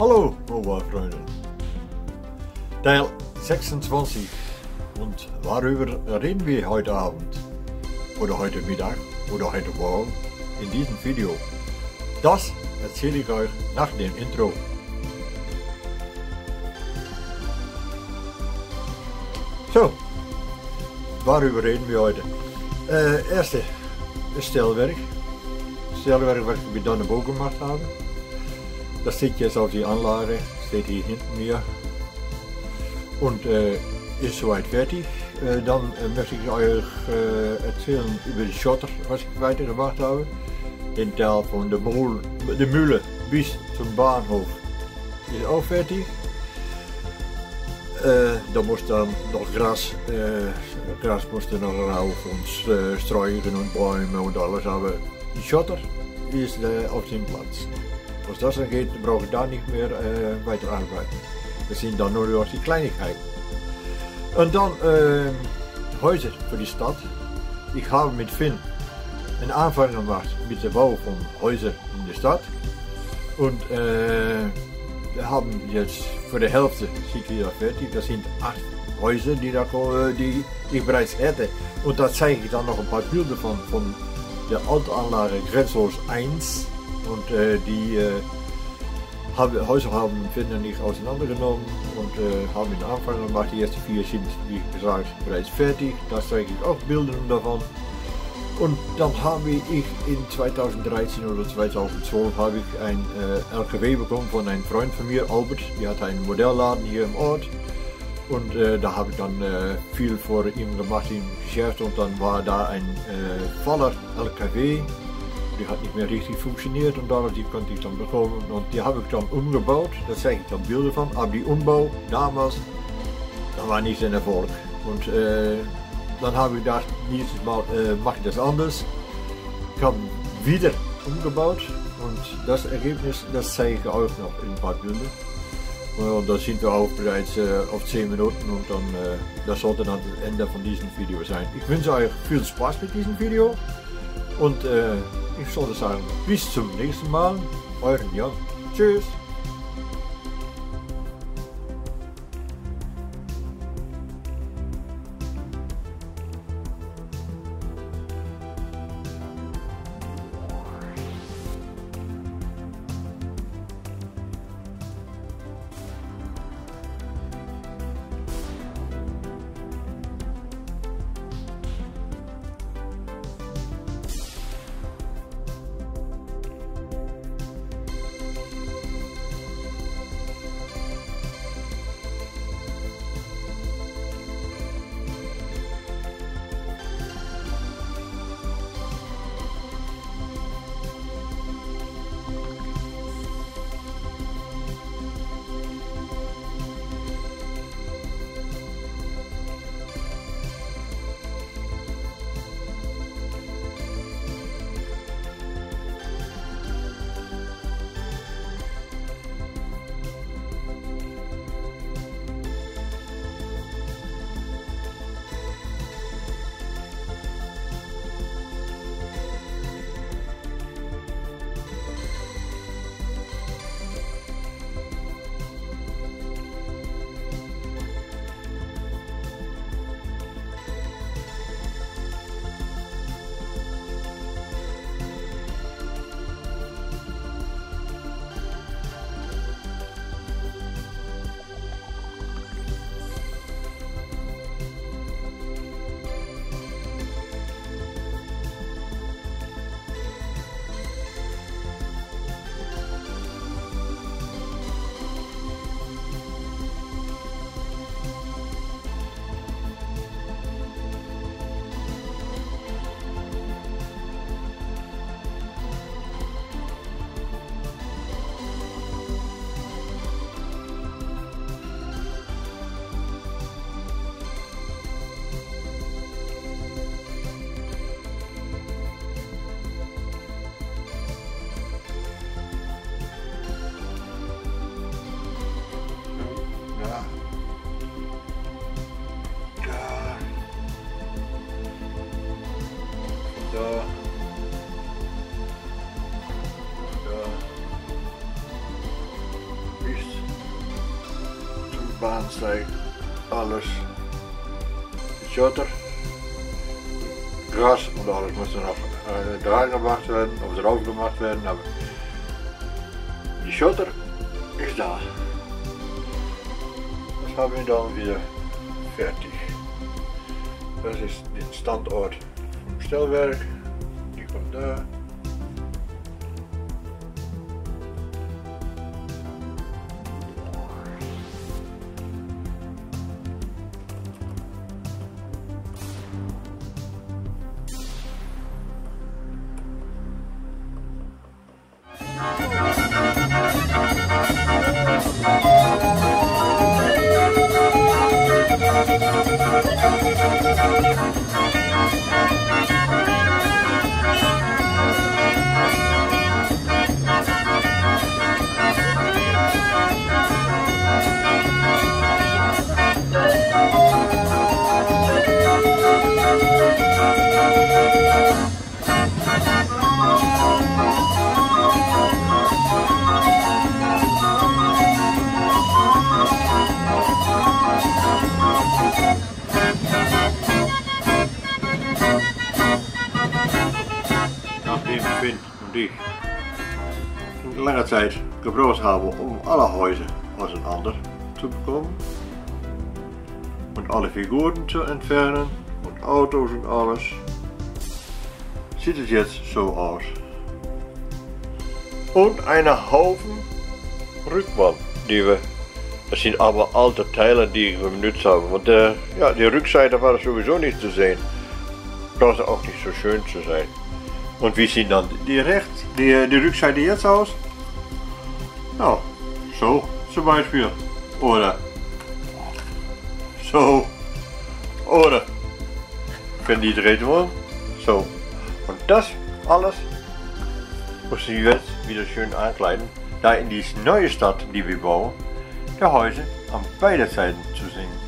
Hallo, Oberfreunde. Teil 26. Und worüber reden wir heute Abend? Oder heute Mittag? Oder heute Morgen? In diesem Video. Das erzähle ich euch nach dem Intro. So, worüber reden wir heute? Äh, erste, das Stellwerk. Stellwerk, was ich mit Dannenboog gemacht habe. Das steht jetzt auf die Anlage, steht hier hinten mir und äh, ist soweit fertig. Äh, dann möchte ich euch äh, erzählen über die Schotter, was ich weitergemacht habe. Den Teil von der, Mühle, der Mühle bis zum Bahnhof ist auch fertig. Äh, da muss dann noch Gras, äh, Gras noch rauf und äh, Sträuchen und Bäume und alles, aber die Schotter ist auf dem Platz. Was das angeht, brauche ich da nicht mehr äh, weiter arbeiten. Das sind dann nur noch die Kleinigkeiten. Und dann äh, Häuser für die Stadt. Ich habe mit Finn einen Anfang gemacht mit dem Bau von Häusern in der Stadt. Und äh, wir haben jetzt für die Hälfte sind fertig. Das sind acht Häuser, die, da, die ich bereits hätte. Und da zeige ich dann noch ein paar Bilder von, von der Altanlage Grenzlos 1 und äh, die äh, haben, Häuser haben Finder nicht auseinandergenommen und äh, haben den Anfang gemacht. Die ersten vier sind, wie gesagt, bereits fertig. Da zeige ich auch Bilder davon. Und dann habe ich in 2013 oder 2012 habe ich ein LKW bekommen von einem Freund von mir, Albert. Die hat einen Modellladen hier im Ort. Und äh, da habe ich dann äh, viel vor ihm gemacht im Geschäft und dann war da ein äh, voller LKW die hat nicht mehr richtig funktioniert und die konnte ich dann bekommen und die habe ich dann umgebaut, da zeige ich dann Bilder von, aber die Umbau damals, das war nicht ein Erfolg. Und äh, dann habe ich gedacht, nächstes Mal äh, mache ich das anders. Ich habe wieder umgebaut und das Ergebnis, das zeige ich euch noch in ein paar Bilder. Und da sind wir auch bereits äh, auf 10 Minuten und dann, äh, das sollte dann das Ende von diesem Video sein. Ich wünsche euch viel Spaß mit diesem Video und äh, ich sollte sagen, bis zum nächsten Mal, euren Jan. Tschüss. Ansteig, alles. Schotter, gras und alles muss noch äh, dran gemacht werden, of drauf gemacht werden. Aber die Schotter ist da. Das haben wir dann wieder fertig. Das ist der Standort vom Stellwerk. Die kommt da. Und ich lange Zeit gebraucht haben, um alle Häuser auseinander zu bekommen und alle Figuren zu entfernen und Autos und alles, sieht es jetzt so aus. Und eine Haufen Rückwand, die wir, das sind aber alte Teile, die wir benutzt haben, want äh, ja, die Rückseite war sowieso nicht zu sehen. Braucht auch nicht so schön zu sein. Und wie sieht dann die rechts, die, die Rückseite jetzt aus? Nou, so zum Beispiel. Oder so. Oder wenn die dreht wollen. So. Und das alles muss ich jetzt wieder schön ankleiden. Da in die neue Stadt, die wir bauen, de Häuser an beide Seiten zu sehen.